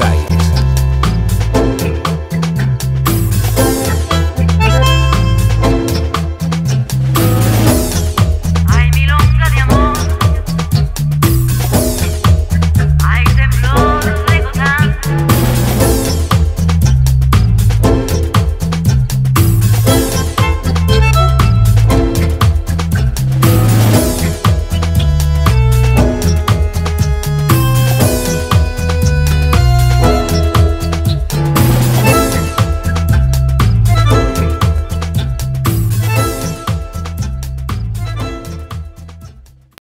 Aires.